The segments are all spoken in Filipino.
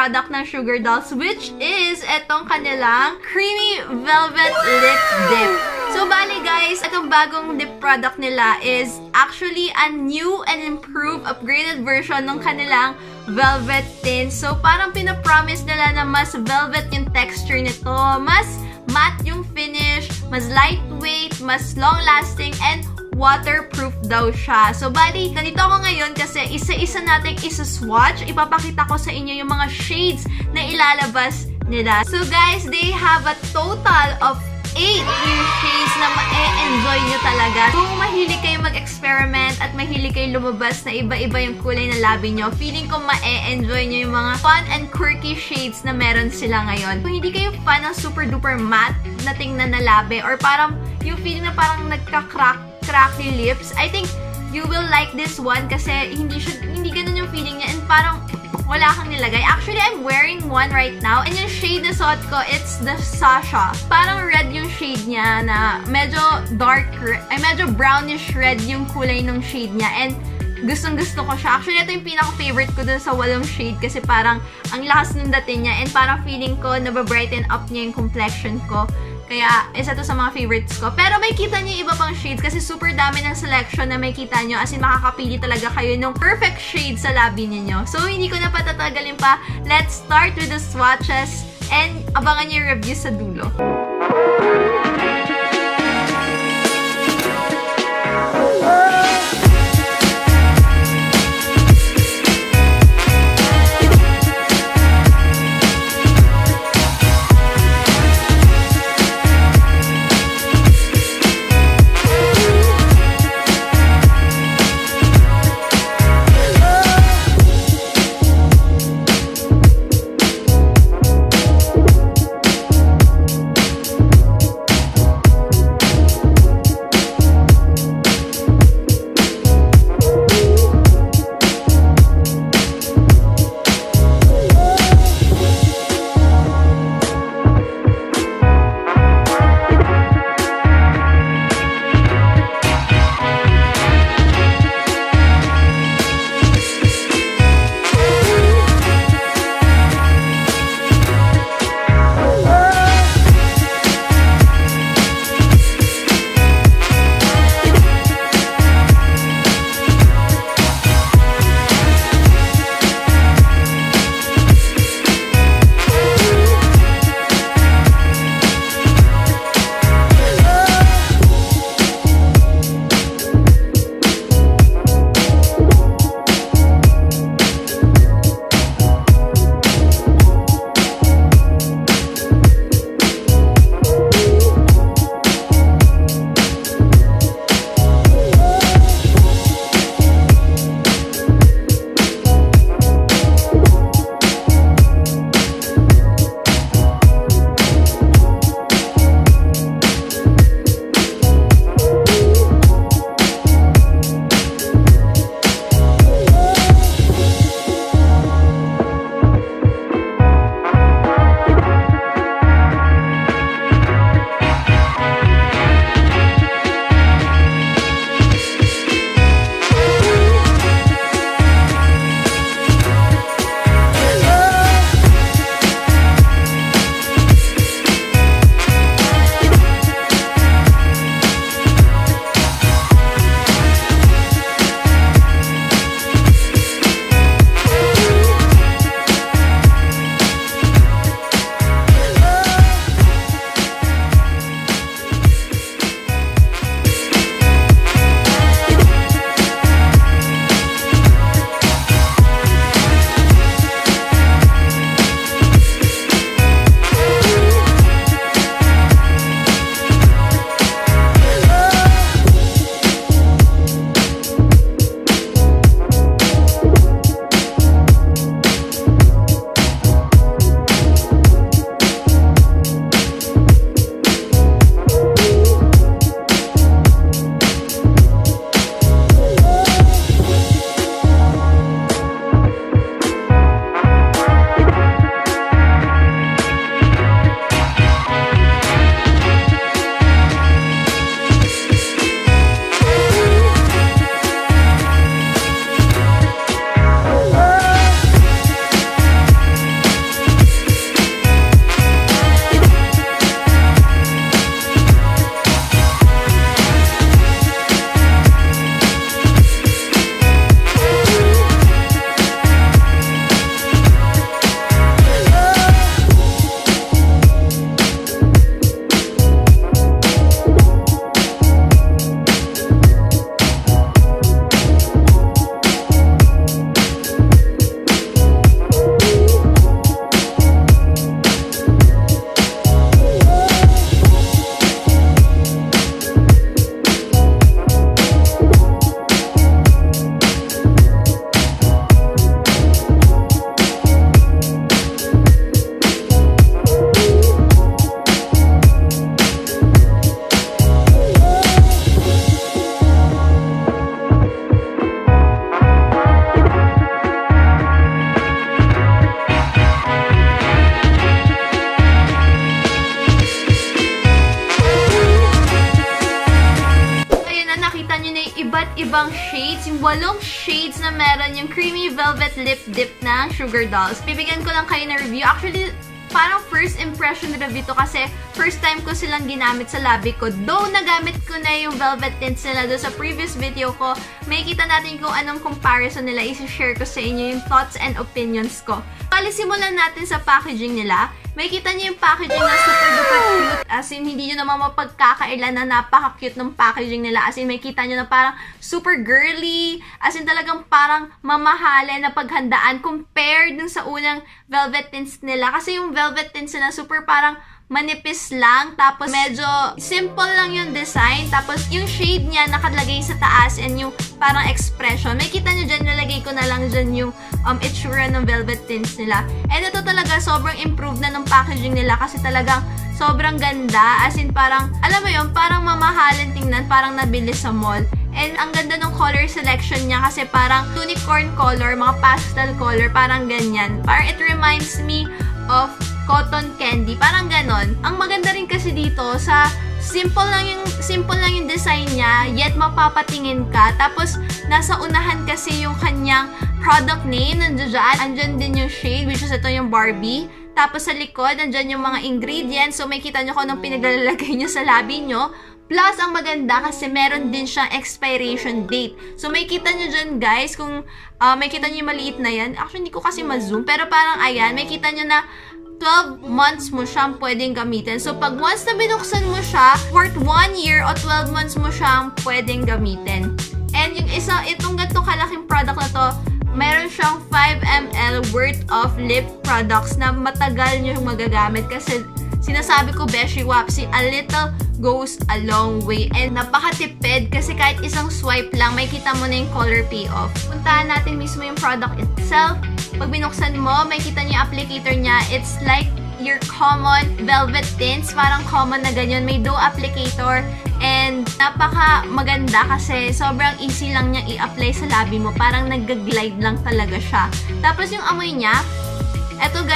Product ng Sugar Dolls, which is itong kanilang Creamy Velvet Lip Dip. So, bali guys, itong bagong dip product nila is actually a new and improved, upgraded version ng kanilang velvet tint. So, parang pinapromise nila na mas velvet yung texture nito, mas matte yung finish, mas lightweight, mas long-lasting, and waterproof daw siya. So, bali, ganito ako ngayon kasi isa-isa natin isa-swatch. Ipapakita ko sa inyo yung mga shades na ilalabas nila. So, guys, they have a total of 8 new shades na ma-enjoy nyo talaga. Kung mahilig kayo mag-experiment at mahilig kayo lumabas na iba-iba yung kulay na labi nyo, feeling ko ma-enjoy nyo yung mga fun and quirky shades na meron sila ngayon. Kung hindi kayo fan ng super-duper matte na tingnan na labi or parang yung feeling na parang nagka-crack cracky lips, I think you will like this one kasi hindi siya, hindi ganun yung feeling niya and parang wala kang nilagay. Actually, I'm wearing one right now. And yung shade na suot ko, it's the Sasha. Parang red yung shade niya na medyo dark, ay medyo brownish red yung kulay ng shade niya. And gustong gusto ko siya. Actually, ito yung pinaka-favorite ko dun sa walong shade kasi parang ang lakas ng dating niya and parang feeling ko nababrighten up niya yung complexion ko. Kaya, isa to sa mga favorites ko. Pero may kita niyo iba pang shades kasi super dami ng selection na may kita niyo. As in, makakapili talaga kayo ng perfect shade sa labi niyo. So, hindi ko na patatagalin pa. Let's start with the swatches and abangan niyo yung review sa dulo. Shades, yung walong shades na meron yung Creamy Velvet Lip Dip ng Sugar Dolls. Bibigyan ko lang kayo na review. Actually, parang first impression review to kasi first time ko silang ginamit sa labi ko. Though nagamit ko na yung velvet tints nila doon sa previous video ko, may kita natin kung anong comparison nila. Isi-share ko sa inyo yung thoughts and opinions ko. Pali simulan natin sa packaging nila. May kita niyo yung packaging na super duper cute. As in, hindi nyo naman mapagkakailan na napaka-cute ng packaging nila. As in, may kita nyo na parang super girly. As in, talagang parang mamahali na paghandaan compared dun sa unang velvet tints nila. Kasi yung velvet tints nila super parang manipis lang. Tapos, medyo simple lang yung design. Tapos, yung shade niya nakalagay sa taas and yung parang expression. May kita nyo dyan, nalagay ko na lang dyan yung um, itsura ng velvet tints nila. And ito talaga, sobrang improved na ng packaging nila kasi talagang sobrang ganda. As in, parang, alam mo yun, parang mamahalin tingnan, parang nabili sa mall. And ang ganda ng color selection niya kasi parang unicorn color, mga pastel color, parang ganyan. Parang it reminds me of cotton candy. Parang ganon. Ang maganda rin kasi dito sa simple lang yung simple lang yung design niya, yet mapapatingin ka. Tapos nasa unahan kasi yung kanyang product name nandiyan dyan. Andyan din yung shade which is ito yung Barbie. Tapos sa likod, andyan yung mga ingredients. So, may kita nyo kung anong pinaglalagay nyo sa labi nyo. Plus, ang maganda kasi meron din siyang expiration date. So, may kita nyo dyan, guys, kung uh, may kita nyo yung maliit na yan. Actually, hindi ko kasi ma-zoom. Pero parang, ayan, may kita nyo na 12 months mo siyang pwedeng gamitin. So, pag once na binuksan mo siya, worth 1 year o 12 months mo siyang pwedeng gamitin. And yung isa, itong ganito kalaking product na to, meron siyang 5 ml worth of lip products na matagal nyo magagamit kasi sinasabi ko, Beshi Wapsi, a little goes a long way. And napakatipid kasi kahit isang swipe lang, may kita mo na yung color payoff. Puntahan natin mismo yung product itself. Pag binuksan mo, may kita niyo applicator niya. It's like your common velvet tints. Parang common na ganyan. May dough applicator. And napaka maganda kasi sobrang easy lang niya i-apply sa labi mo. Parang nag-glide lang talaga siya. Tapos yung amoy niya,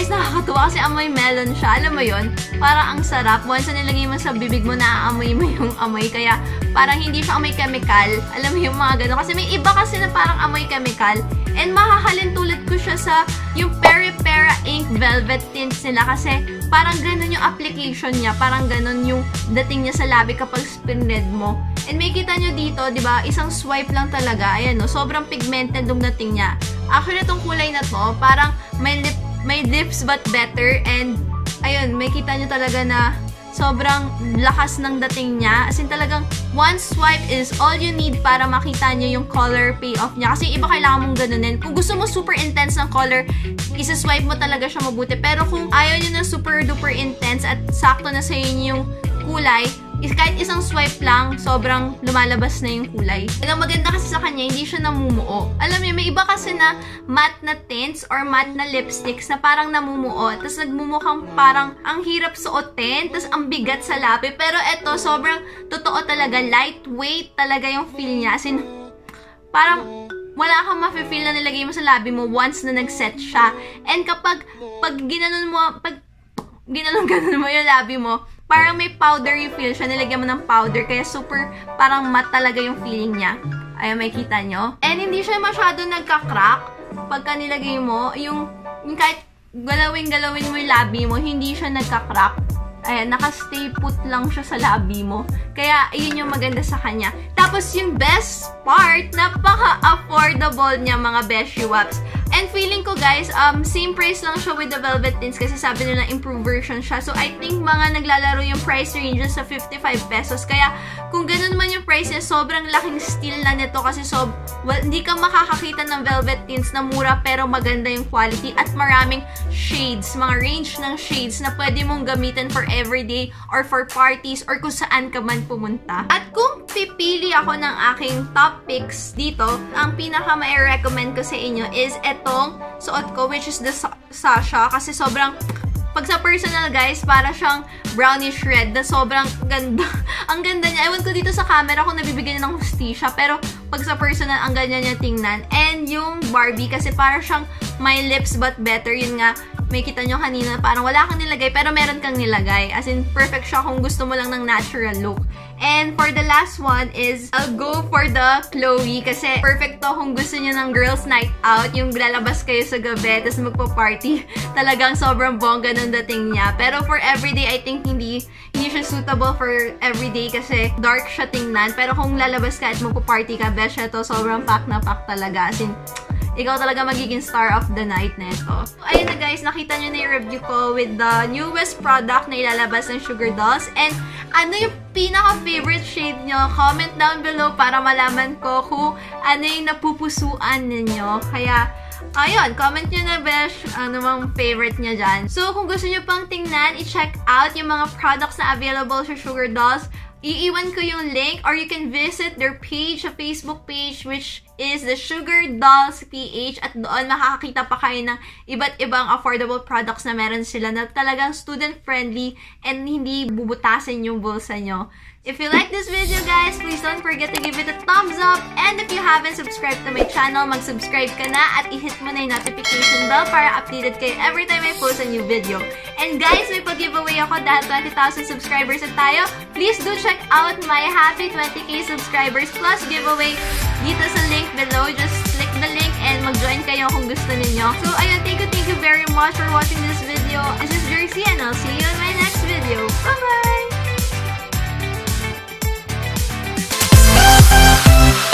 guys, nakakatuwa kasi amoy melon siya. Alam mo yon Parang ang sarap. Once na nilagay mo sa bibig mo, naaamoy mo yung amoy. Kaya parang hindi siya amoy chemical. Alam mo yung mga gano'n. Kasi may iba kasi na parang amoy chemical. And makahalin tulad ko siya sa yung Peri Pera Ink Velvet Tints nila. Kasi parang ganun yung application niya. Parang ganun yung dating niya sa labi kapag spinred mo. And may kita nyo dito, di ba? Isang swipe lang talaga. Ayan, no? Sobrang pigmented yung dating niya. Actually, itong kulay na to, parang may lip may lips but better and ayun, may kita nyo talaga na sobrang lakas ng dating niya. As in talagang one swipe is all you need para makita nyo yung color payoff niya. Kasi iba kailangan mong ganunin. Kung gusto mo super intense ng color, isa-swipe mo talaga siya mabuti. Pero kung ayaw nyo na super duper intense at sakto na sa inyo yung kulay, is kahit isang swipe lang, sobrang lumalabas na yung kulay. ang maganda kasi sa kanya, hindi siya namumuo. Alam niyo, may iba kasi na matte na tints or matte na lipsticks na parang namumuo. Tapos nagmumukhang parang ang hirap suotin, tapos ang bigat sa labi. Pero eto, sobrang totoo talaga. Lightweight talaga yung feel niya. As in, parang wala kang mafe-feel na nilagay mo sa labi mo once na nag-set siya. And kapag pag ginanon mo, pag ginanong-ganon mo yung labi mo, parang may powdery feel siya. Nilagyan mo ng powder. Kaya super parang matte talaga yung feeling niya. Ayan, may kita nyo. And hindi siya masyado nagka-crack. Pagka nilagay mo, yung, yung kahit galawin-galawin mo yung labi mo, hindi siya nagka-crack. Ayan, naka-stay put lang siya sa labi mo. Kaya, yun yung maganda sa kanya. Tapos, yung best part, napaka-affordable niya mga Beshi Waps. And feeling ko guys, um, same price lang siya with the Velvet Tints kasi sabi nila improve version siya. So I think mga naglalaro yung price ranges sa 55 pesos. Kaya kung ganun man yung price niya, sobrang laking steal na nito kasi so, well, hindi ka makakakita ng Velvet Tints na mura pero maganda yung quality at maraming shades, mga range ng shades na pwede mong gamitin for everyday or for parties or kung saan ka man pumunta. At kung pipili ako ng aking top picks dito, ang pinaka ma-recommend ko sa inyo is et itong suot ko, which is the Sasha. Kasi sobrang, pag sa personal guys, para siyang brownish red na sobrang ganda. ang ganda niya. Ewan ko dito sa camera kung nabibigyan niya ng hustisya. Pero pag sa personal, ang ganda niya tingnan. And yung Barbie, kasi para siyang my lips but better. Yun nga, may kita nyo kanina, parang wala kang nilagay, pero meron kang nilagay. As in, perfect siya kung gusto mo lang ng natural look. And for the last one is, I'll go for the Chloe kasi perfect to kung gusto niyo ng girls night out, yung lalabas kayo sa gabi, tapos magpa-party. Talagang sobrang bongga nung dating niya. Pero for everyday, I think hindi, hindi siya suitable for everyday kasi dark siya tingnan. Pero kung lalabas ka at magpa-party ka, best siya to. Sobrang pack na pack talaga. As in, ikaw talaga magiging star of the night neto. So, ayun na guys, nakita nyo na yung review ko with the newest product na ilalabas ng Sugar Dolls. And ano yung pinaka-favorite shade nyo? Comment down below para malaman ko kung ano yung napupusuan ninyo. Kaya, ayun, comment nyo na besh ano mang favorite nyo dyan. So, kung gusto nyo pang tingnan, i-check out yung mga products na available sa Sugar Dolls. Iiwan ko yung link or you can visit their page, a Facebook page, which is the Sugar Dolls PH at doon makakakita pa kayo ng iba't ibang affordable products na meron sila na talagang student-friendly and hindi bubutasin yung bulsa nyo. If you like this video, guys, please don't forget to give it a thumbs up. And if you haven't subscribed to my channel, mag-subscribe ka na at i-hit mo na yung notification bell para updated kayo every time I post a new video. And guys, may pag-giveaway ako dahil 20,000 subscribers na tayo. Please do check out my happy 20k subscribers plus giveaway dito sa link below. Just click the link and mag-join kayo kung gusto ninyo. So, ayun, thank you, thank you very much for watching this video. This is Jersey and I'll see you in my next video. Bye-bye! Thank